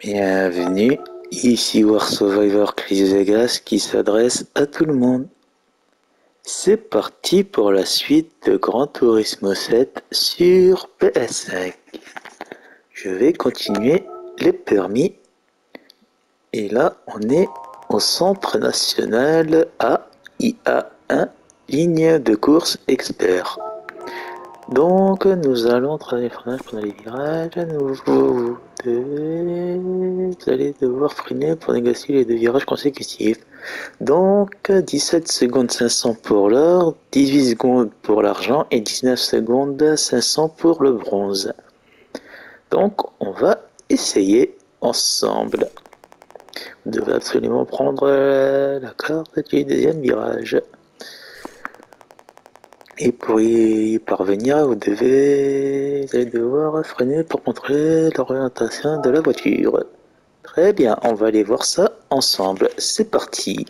Bienvenue, ici War Survivor Chris Vegas qui s'adresse à tout le monde. C'est parti pour la suite de Gran Turismo 7 sur PS5. Je vais continuer les permis. Et là, on est au Centre National AIA1, ligne de course expert. Donc, nous allons travailler le freinage pendant les virages. Nous, vous, vous allez devoir freiner pour négocier les deux virages consécutifs. Donc, 17 secondes 500 pour l'or, 18 secondes pour l'argent et 19 secondes 500 pour le bronze. Donc, on va essayer ensemble. Vous devez absolument prendre la carte du deuxième virage. Et pour y parvenir, vous devez vous devoir freiner pour contrôler l'orientation de la voiture. Très bien, on va aller voir ça ensemble. C'est parti.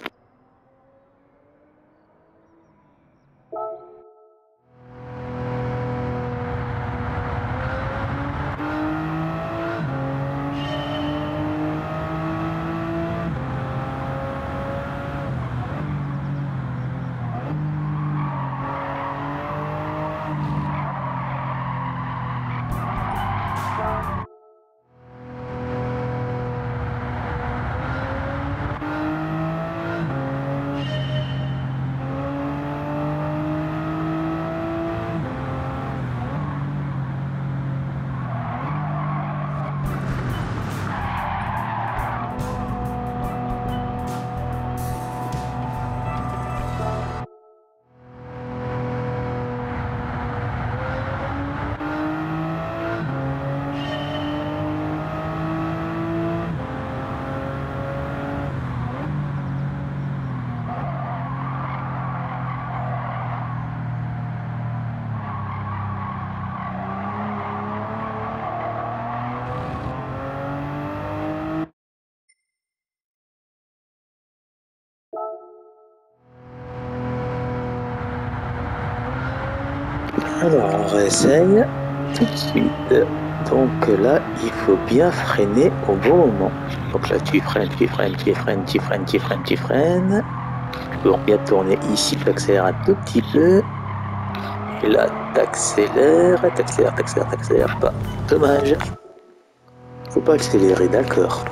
Alors on réessaye tout de suite. Donc là, il faut bien freiner au bon moment. Donc là, tu freines, tu freines, tu freines, tu freines, tu freines, tu freines. Pour bien tourner ici, tu accélères un tout petit peu. Et là, t'accélères, t'accélères, t'accélères, t'accélères pas. Dommage. Faut pas accélérer, d'accord.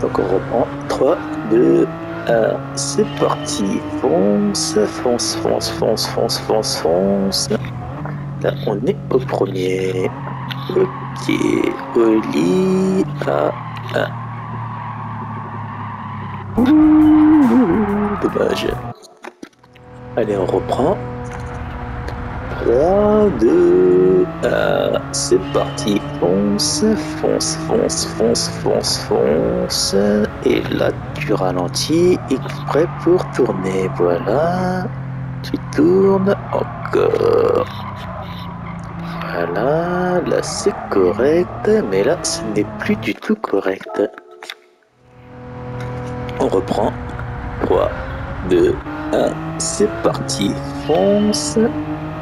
Donc on reprend. 3, 2, 1, c'est parti. Fonce, fonce, fonce, fonce, fonce, fonce, fonce. Là, on est au premier. Ok, Oli à 1. Dommage. Allez, on reprend. 3, 2, 1. C'est parti. Fonce, fonce, fonce, fonce, fonce, fonce. Et là, tu ralentis exprès pour tourner. Voilà. Tu tournes encore. Voilà, là c'est correct, mais là ce n'est plus du tout correct. On reprend. 3, 2, 1, c'est parti. Fonce.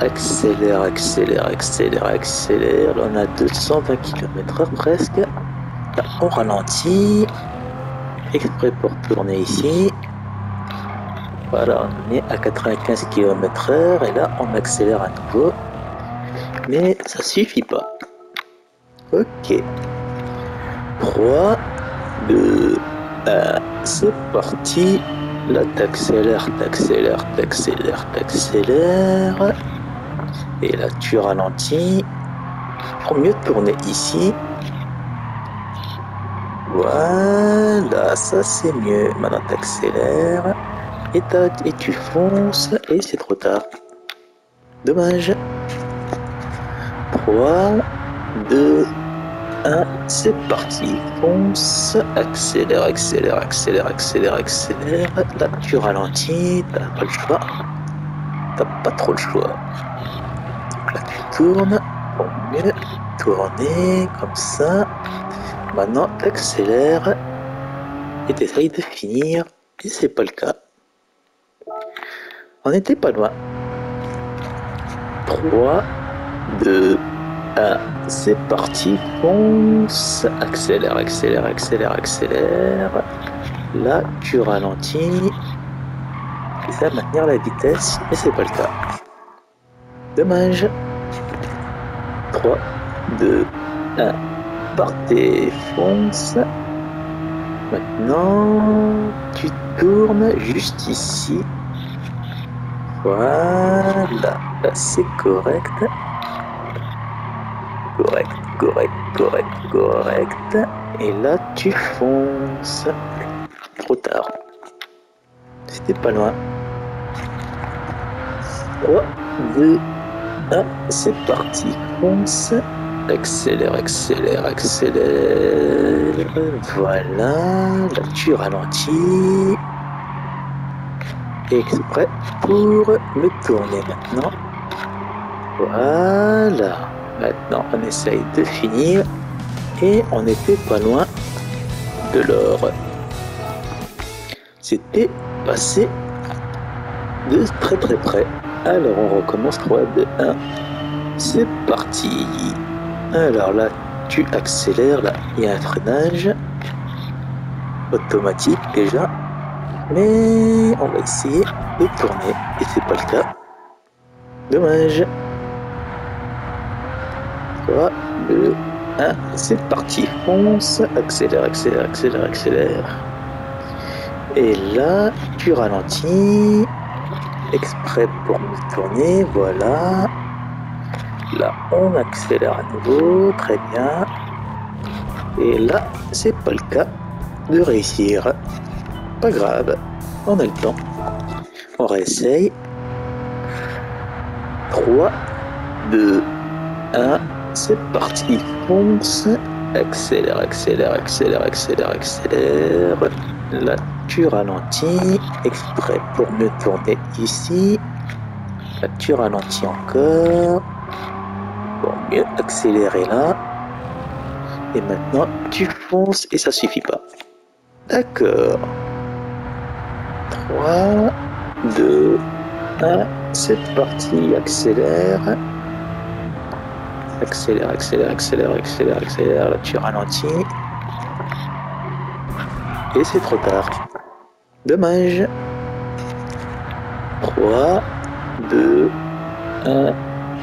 Accélère, accélère, accélère, accélère. Là on a 220 km/h presque. Là on ralentit. Exprès pour tourner ici. Voilà, on est à 95 km/h et là on accélère à nouveau. Mais ça suffit pas. Ok. 3, 2, 1, c'est parti. Là, t'accélères, t'accélères, t'accélères, t'accélères. Et là, tu ralentis. Pour mieux tourner ici. Voilà, ça c'est mieux. Maintenant, t'accélères. Et, et tu fonces. Et c'est trop tard. Dommage. 3, 2, 1, c'est parti. Fonce, accélère, accélère, accélère, accélère, accélère. Là, tu ralentis, t'as pas le choix. T'as pas trop le choix. Là, tu tournes mieux tourner comme ça. Maintenant, t'accélères et t'essayes de finir. Et c'est pas le cas. On n'était pas loin. 3, 2, 1. C'est parti, fonce, accélère, accélère, accélère, accélère. Là, tu ralentis. Ça va maintenir la vitesse, mais c'est pas le cas. Dommage. 3, 2, 1. Partez, fonce. Maintenant, tu tournes juste ici. Voilà, là c'est correct. Correct, correct, correct, correct. Et là tu fonces. Trop tard. C'était pas loin. 3, 2, 1, c'est parti. Fonce. Accélère, accélère, accélère. Voilà. Là, tu ralentis. Exprès pour me tourner maintenant. Voilà. Maintenant, on essaye de finir. Et on n'était pas loin de l'or. C'était passé de très très près. Alors on recommence 3, 2, 1. C'est parti. Alors là, tu accélères, là, il y a un freinage automatique déjà. Mais on va essayer de tourner et c'est pas le cas. Dommage. 3, 2, 1, c'est parti. Fonce, accélère, accélère, accélère, accélère. Et là, tu ralentis. Exprès pour me tourner, voilà. Là, on accélère à nouveau, très bien. Et là, c'est pas le cas de réussir. Pas grave, on a le temps. On réessaye. 3, 2, 1, c'est parti. Fonce, accélère, accélère, accélère, accélère, accélère. Là, tu ralentis, exprès pour me tourner ici. Là, tu ralentis encore pour mieux accélérer là. Et maintenant, tu fonces et ça suffit pas. D'accord. 3, 2, 1, c'est parti, accélère. Accélère, accélère, accélère, accélère, accélère. Tu ralentis. Et c'est trop tard. Dommage. 3, 2, 1,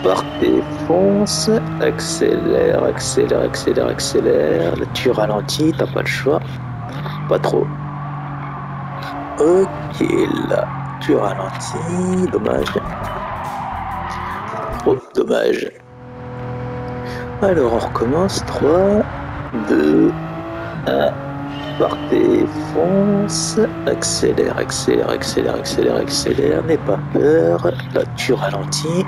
partez, fonce, accélère, accélère, accélère, accélère. Là, tu ralentis, t'as pas le choix. Pas trop. Ok, là, tu ralentis, dommage. Trop dommage. Alors, on recommence. 3, 2, 1. Partez, fonce, accélère, accélère, accélère, accélère, accélère, n'aie pas peur, là tu ralentis,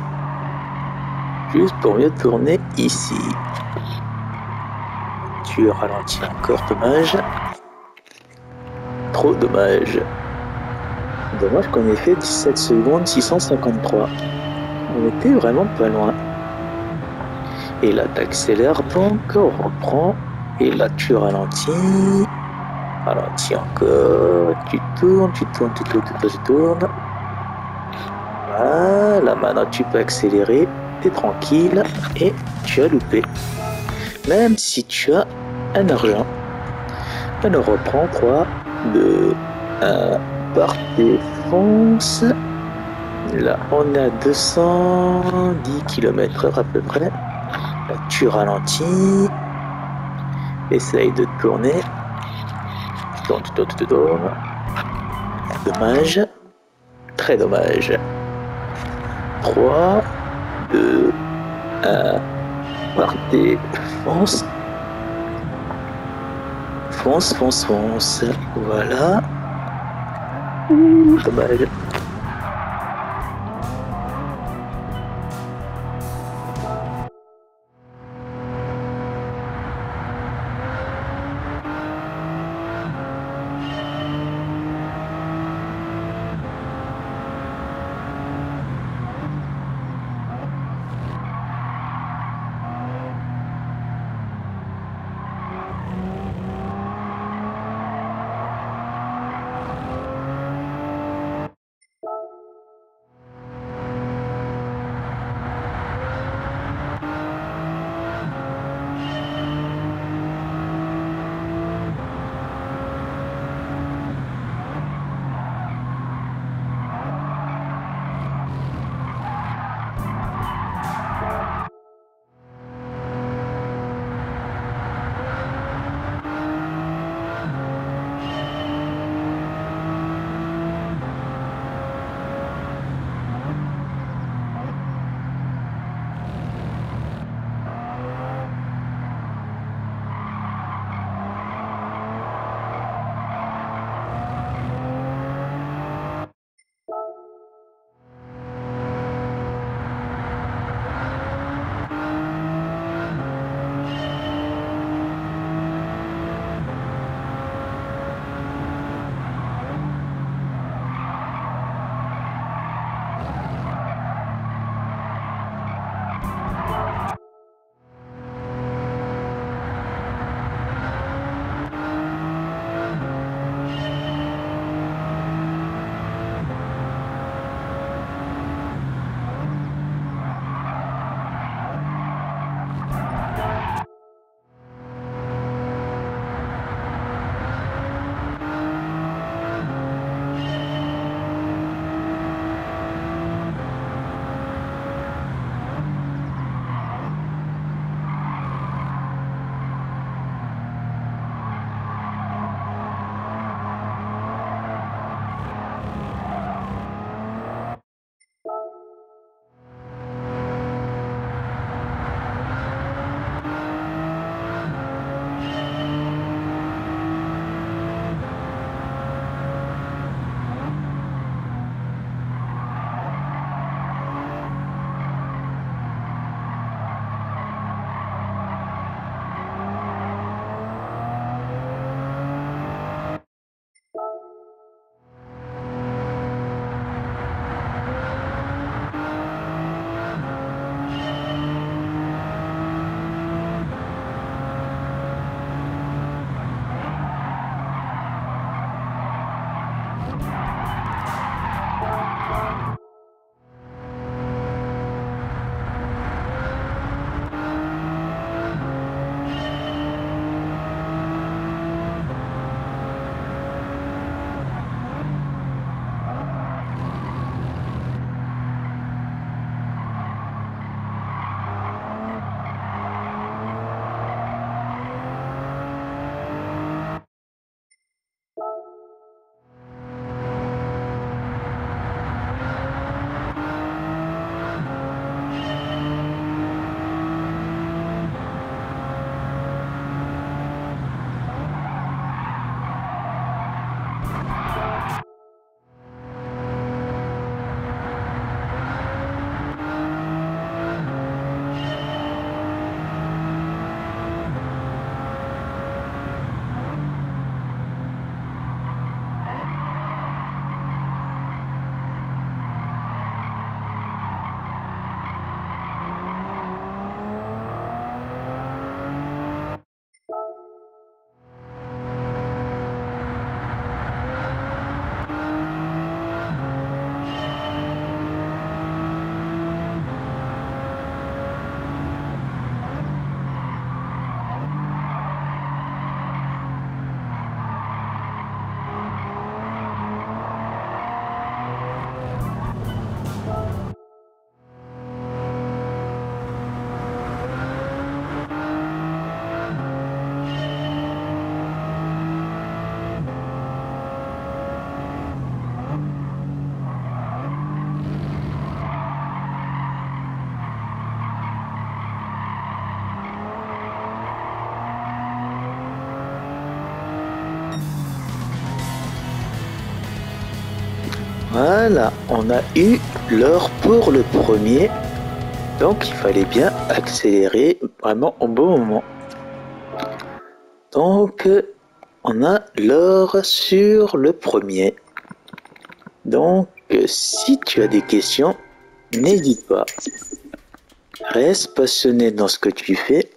juste pour mieux tourner ici. Tu ralentis encore, dommage. Trop dommage. Dommage qu'on ait fait 17 secondes 653. On était vraiment pas loin. Et là t'accélères donc, on reprend. Et là tu ralentis. Ralentis encore. Tu tournes, tu tournes, tu tournes, tu tournes, tu tournes. Voilà, maintenant tu peux accélérer. T'es tranquille et tu as loupé. Même si tu as un argent. Alors reprend 3, 2, 1, partez, fonce. Là, on est à 210 km à peu près. Tu ralentis. Essaye de tourner. Tu tournes. Dommage. Très dommage. 3, 2, 1. Partez, fonce. Fonce, fonce, fonce. Voilà. Dommage. Voilà, on a eu l'or pour le premier. Donc il fallait bien accélérer vraiment au bon moment. Donc on a l'or sur le premier. Donc si tu as des questions, n'hésite pas. Reste passionné dans ce que tu fais.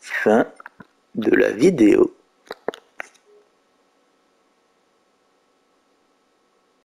Fin de la vidéo.